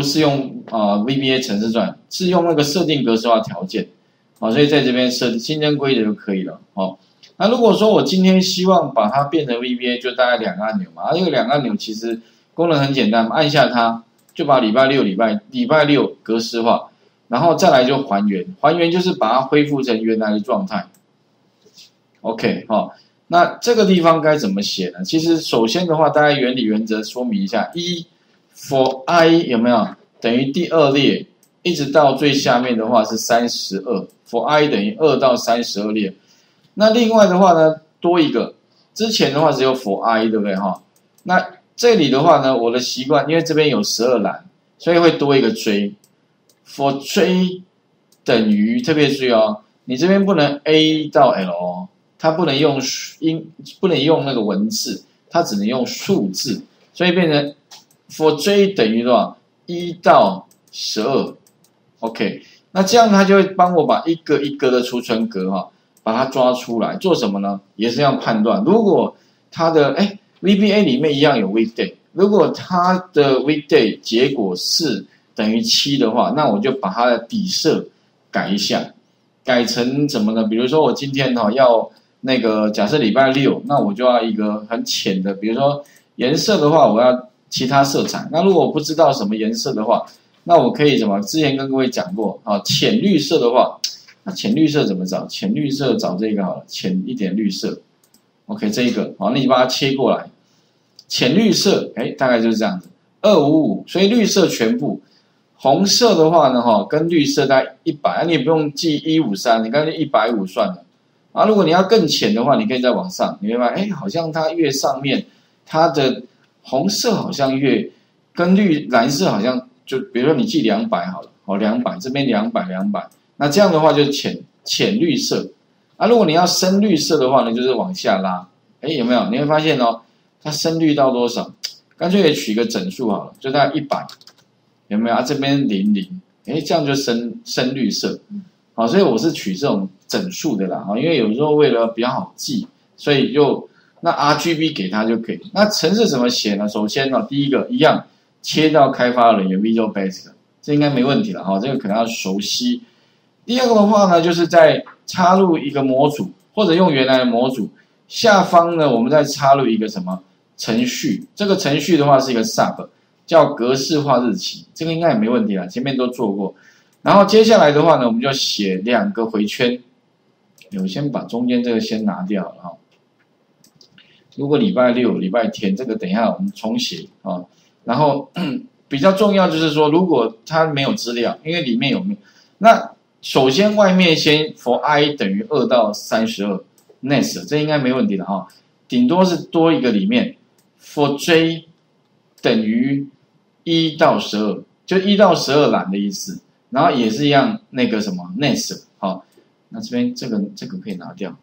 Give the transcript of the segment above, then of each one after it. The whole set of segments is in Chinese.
不是用啊 VBA 程式转，是用那个设定格式化条件，啊，所以在这边设新增规则就可以了，哦。那如果说我今天希望把它变成 VBA，就大概两个按钮嘛，这个两个按钮其实功能很简单，按下它就把礼拜六礼拜礼拜六格式化，然后再来就还原，还原就是把它恢复成原来的状态。OK，好，那这个地方该怎么写呢？其实首先的话，大概原理原则说明一下，一 for i 有没有等于第二列，一直到最下面的话是三十二，for i 等于二到三十二列。那另外的话呢，多一个，之前的话只有 for i 对不对哈？那这里的话呢，我的习惯，因为这边有十二栏，所以会多一个 j。for j 等于特别注意哦，你这边不能 a 到 l，哦它不能用音，不能用那个文字，它只能用数字，所以变成 for j 等于多少？一到十二，OK。那这样它就会帮我把一个一个的储存格哈。把它抓出来做什么呢？也是要判断。如果它的哎 VBA 里面一样有 weekday，如果它的 weekday 结果是等于七的话，那我就把它的底色改一下，改成什么呢？比如说我今天哈要那个假设礼拜六，那我就要一个很浅的，比如说颜色的话，我要其他色彩。那如果不知道什么颜色的话，那我可以什么？之前跟各位讲过啊，浅绿色的话。那浅绿色怎么找？浅绿色找这个好了，浅一点绿色，OK，这一个好，那你把它切过来，浅绿色，哎，大概就是这样子，二五五，所以绿色全部，红色的话呢，哈，跟绿色在一百，你也不用记一五三，你干脆一百五算了。啊，如果你要更浅的话，你可以再往上，你会发现，哎，好像它越上面，它的红色好像越跟绿蓝色好像就，比如说你记两百好了，哦两百，这边两百两百。那这样的话就浅浅绿色，啊，如果你要深绿色的话呢，就是往下拉，哎，有没有？你会发现哦，它深绿到多少？干脆也取个整数好了，就大概一百，有没有？啊，这边零零，哎，这样就深深绿色，好，所以我是取这种整数的啦，啊，因为有时候为了比较好记，所以就那 RGB 给它就可以。那程式怎么写呢？首先呢，第一个一样切到开发人员 Visual Basic，这应该没问题了哈，这个可能要熟悉。第二个的话呢，就是在插入一个模组，或者用原来的模组下方呢，我们再插入一个什么程序？这个程序的话是一个 sub，叫格式化日期，这个应该也没问题了，前面都做过。然后接下来的话呢，我们就写两个回圈。我先把中间这个先拿掉了哈。如果礼拜六、礼拜天这个等一下我们重写啊。然后 比较重要就是说，如果它没有资料，因为里面有没有那。首先，外面先 for i 等于二到三十二，next 这应该没问题的哈，顶多是多一个里面 for j 等于一到十二，就一到十二栏的意思，然后也是一样那个什么 next 好，那这边这个这个可以拿掉，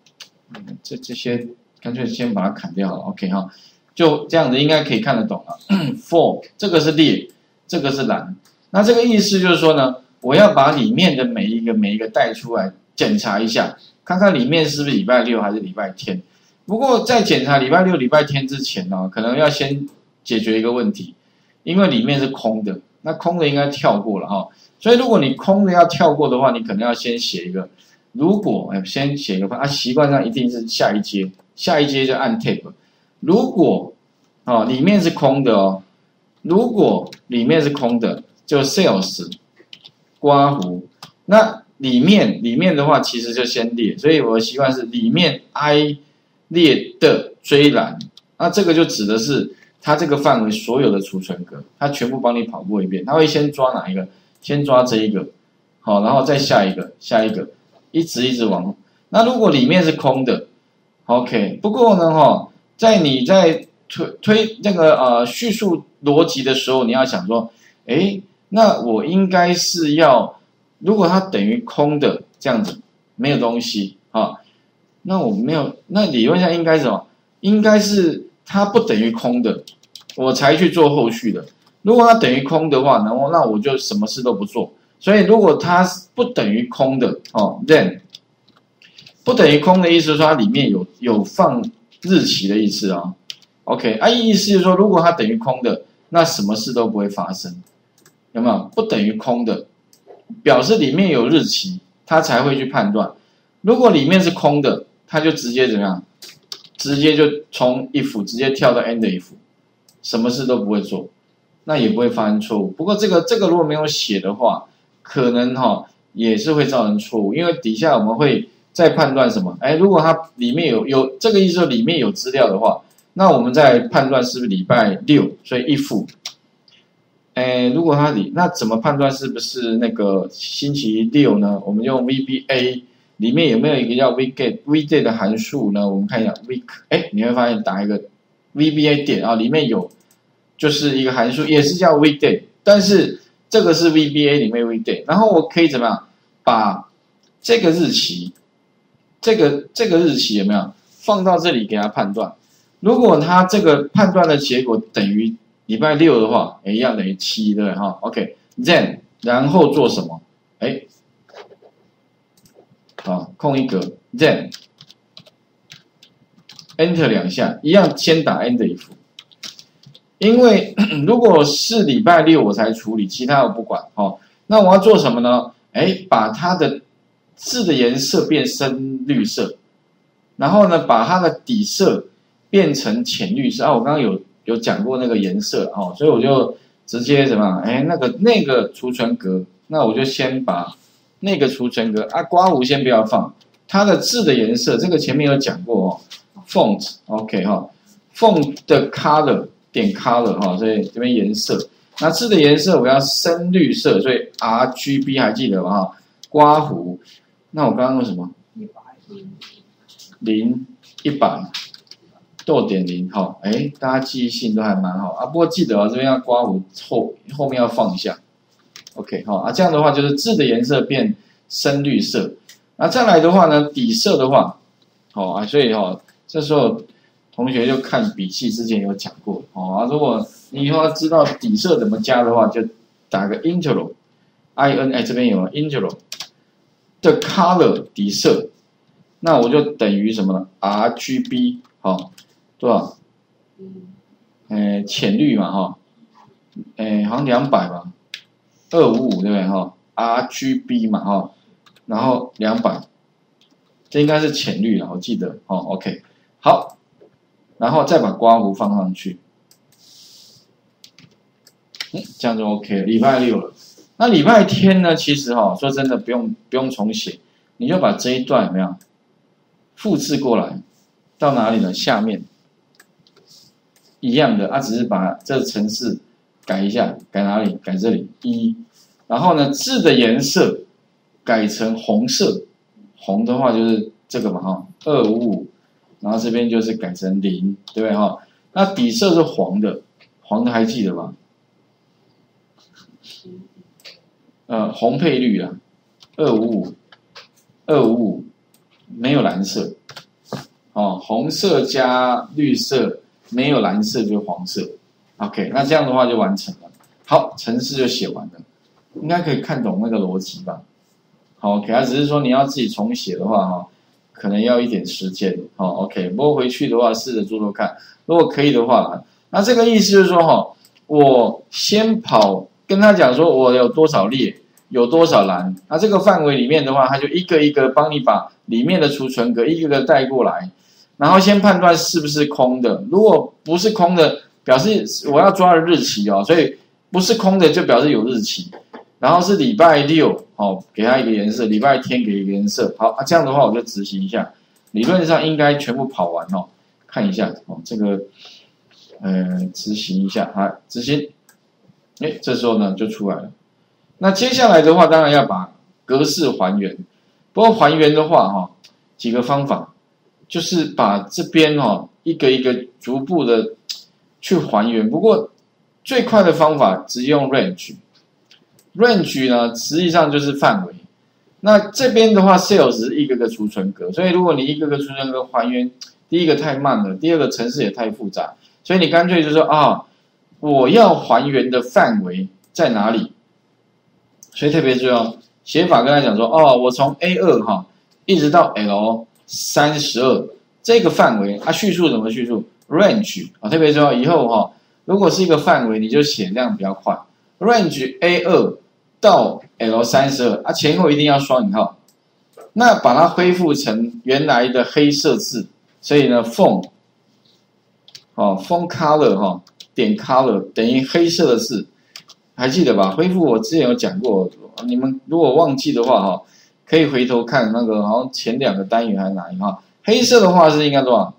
嗯这这些干脆先把它砍掉了，OK 哈，就这样子应该可以看得懂了。for 这个是列，这个是栏，那这个意思就是说呢。我要把里面的每一个每一个带出来检查一下，看看里面是不是礼拜六还是礼拜天。不过在检查礼拜六、礼拜天之前呢，可能要先解决一个问题，因为里面是空的，那空的应该跳过了哈。所以如果你空的要跳过的话，你可能要先写一个，如果哎，先写一个方，啊，习惯上一定是下一阶，下一阶就按 tab。如果啊里面是空的哦，如果里面是空的，就 sales。刮胡，那里面里面的话，其实就先列，所以我的习惯是里面 i 列的追栏，那这个就指的是它这个范围所有的储存格，它全部帮你跑过一遍，它会先抓哪一个？先抓这一个，好，然后再下一个，下一个，一直一直往。那如果里面是空的，OK，不过呢，哈，在你在推推那个呃叙述逻辑的时候，你要想说，哎。那我应该是要，如果它等于空的这样子，没有东西啊，那我没有，那理论上应该什么？应该是它不等于空的，我才去做后续的。如果它等于空的话，然后那我就什么事都不做。所以如果它不等于空的哦，then 不等于空的意思说它里面有有放日期的意思啊。OK，啊意思是说如果它等于空的，那什么事都不会发生。有没有不等于空的，表示里面有日期，它才会去判断。如果里面是空的，它就直接怎么样？直接就从 if 直接跳到 end if，什么事都不会做，那也不会发生错误。不过这个这个如果没有写的话，可能哈也是会造成错误，因为底下我们会再判断什么？哎，如果它里面有有这个意思，里面有资料的话。那我们再判断是不是礼拜六，所以 if，哎，如果它里那怎么判断是不是那个星期六呢？我们用 VBA 里面有没有一个叫 weekday weekday 的函数呢？我们看一下 week，哎，你会发现打一个 VBA 点啊，里面有就是一个函数，也是叫 weekday，但是这个是 VBA 里面 weekday，然后我可以怎么样把这个日期，这个这个日期有没有放到这里给它判断？如果他这个判断的结果等于礼拜六的话，哎，一样等于七，对哈？OK，then 然后做什么？哎，好，空一格，then enter 两下，一样先打 end if，因为 如果是礼拜六我才处理，其他我不管，哦，那我要做什么呢？哎，把它的字的颜色变深绿色，然后呢，把它的底色。变成浅绿色啊！我刚刚有有讲过那个颜色哦，所以我就直接怎么？哎，那个那个储存格，那我就先把那个储存格啊，刮胡先不要放，它的字的颜色，这个前面有讲过哦，font OK 哈，font 的 color 点 color 哈，所以这边颜色，那字的颜色我要深绿色，所以 RGB 还记得吗？哈，刮胡，那我刚刚用什么？零一百。逗点零哈，哎，大家记忆性都还蛮好啊。不过记得哦，这边要刮胡后后面要放一下，OK 哈啊，这样的话就是字的颜色变深绿色。那再来的话呢，底色的话，好啊，所以哈，这时候同学就看笔记之前有讲过哦啊，如果你以后要知道底色怎么加的话，就打个 interval，I N 哎这边有 interval 的 color 底色，那我就等于什么呢？R G B 好。多少？嗯，浅绿嘛，哈，哎，好像两百吧，二五五对不对？哈，R G B 嘛，哈，然后两百，这应该是浅绿了，我记得，哦，OK，好，然后再把刮胡放上去，嗯，这样就 OK 了。礼拜六了，那礼拜天呢？其实哈，说真的，不用不用重写，你就把这一段怎么样复制过来，到哪里呢？下面。一样的，它只是把这个程式改一下，改哪里？改这里一，然后呢，字的颜色改成红色，红的话就是这个嘛哈，二五五，然后这边就是改成零，对不对哈？那底色是黄的，黄的还记得吧？呃，红配绿啊，二五五，二五五没有蓝色，哦，红色加绿色。没有蓝色就是黄色，OK，那这样的话就完成了。好，程式就写完了，应该可以看懂那个逻辑吧？好，OK，它只是说你要自己重写的话，哈，可能要一点时间。好，OK，不过回去的话试着做做看，如果可以的话，那这个意思就是说，哈，我先跑跟他讲说我有多少列，有多少栏，那这个范围里面的话，他就一个一个帮你把里面的储存格一个个带过来。然后先判断是不是空的，如果不是空的，表示我要抓的日期哦，所以不是空的就表示有日期。然后是礼拜六，哦，给它一个颜色；礼拜天给一个颜色。好啊，这样的话我就执行一下，理论上应该全部跑完哦。看一下哦，这个，呃，执行一下，好，执行。哎，这时候呢就出来了。那接下来的话，当然要把格式还原。不过还原的话，哈，几个方法。就是把这边哈一个一个逐步的去还原，不过最快的方法直接用 range Range 呢实际上就是范围。那这边的话，sales 是一个个储存格，所以如果你一个个储存格还原，第一个太慢了，第二个程式也太复杂，所以你干脆就说啊，我要还原的范围在哪里？所以特别重要，写法跟他讲说，哦，我从 A 二哈一直到 L。三十二这个范围，它叙述怎么叙述？range 啊，特别重要。以后哈，如果是一个范围，你就写量比较快。range A 二到 L 三十二啊，前后一定要双引号。那把它恢复成原来的黑色字，所以呢，font 哦，font color 哈，点 color 等于黑色的字，还记得吧？恢复我之前有讲过，你们如果忘记的话哈，可以回头看那个好像前两个单元还是哪一哈？黑色的话是应该多少？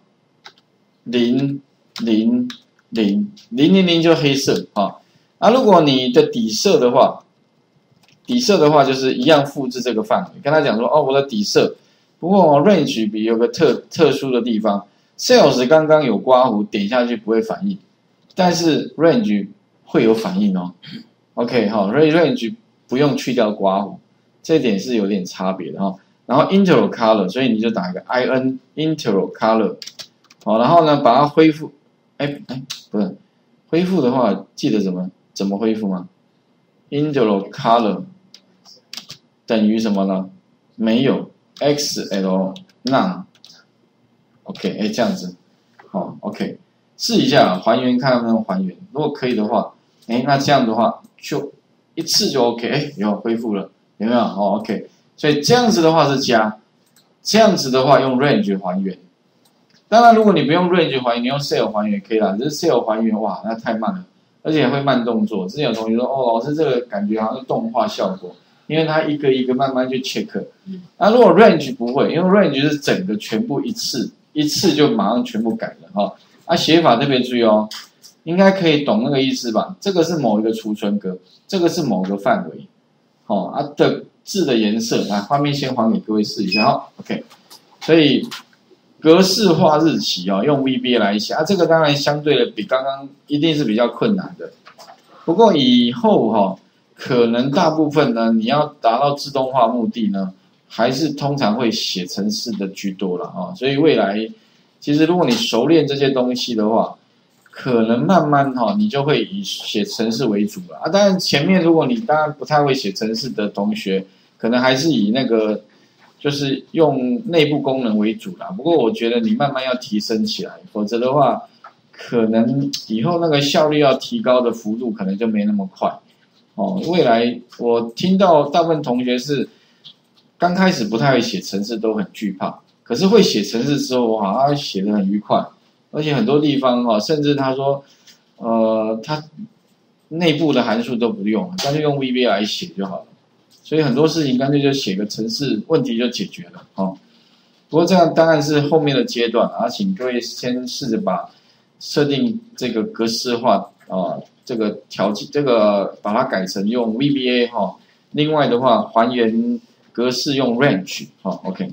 零零零零零零就黑色啊。啊，如果你的底色的话，底色的话就是一样复制这个范围，跟他讲说哦，我的底色，不过 range 比有个特特殊的地方，sales 刚刚有刮胡点下去不会反应，但是 range 会有反应哦。OK 好，range 不用去掉刮胡，这点是有点差别的哈。然后 interval color，所以你就打一个 in interval color，好，然后呢把它恢复，哎哎不是恢复的话，记得怎么？怎么恢复吗？interval color 等于什么呢？没有 x l none。OK，哎，这样子，好，OK，试一下还原，看能不能还原。如果可以的话，哎，那这样的话就一次就 OK，哎，有恢复了，有没有？哦，OK，所以这样子的话是加，这样子的话用 range 还原。当然，如果你不用 range 还原，你用 cell 还原也可以啦。只是 cell 还原，哇，那太慢了。而且会慢动作。之前有同学说：“哦，老师，这个感觉好像是动画效果，因为它一个一个慢慢去 check。”那如果 range 不会，因为 range 是整个全部一次一次就马上全部改了哈。啊，写法特别注意哦，应该可以懂那个意思吧？这个是某一个储存格，这个是某个范围，哦啊的字的颜色，来画面先还给各位试一下哈。OK，所以。格式化日期哦，用 VBA 来写啊，这个当然相对的比刚刚一定是比较困难的。不过以后哈，可能大部分呢，你要达到自动化目的呢，还是通常会写程式的居多了啊。所以未来其实如果你熟练这些东西的话，可能慢慢哈，你就会以写程式为主了啊。当然前面如果你当然不太会写程式的同学，可能还是以那个。就是用内部功能为主啦，不过我觉得你慢慢要提升起来，否则的话，可能以后那个效率要提高的幅度可能就没那么快。哦，未来我听到大部分同学是刚开始不太会写程式，都很惧怕，可是会写程式之后，哇，他写的很愉快，而且很多地方哈，甚至他说，呃，他内部的函数都不用，干脆用 VB 来写就好了。所以很多事情干脆就写个程式，问题就解决了哦。不过这样当然是后面的阶段啊，请各位先试着把设定这个格式化啊，这个调节这个把它改成用 VBA 哈。另外的话，还原格式用 range 哈，OK。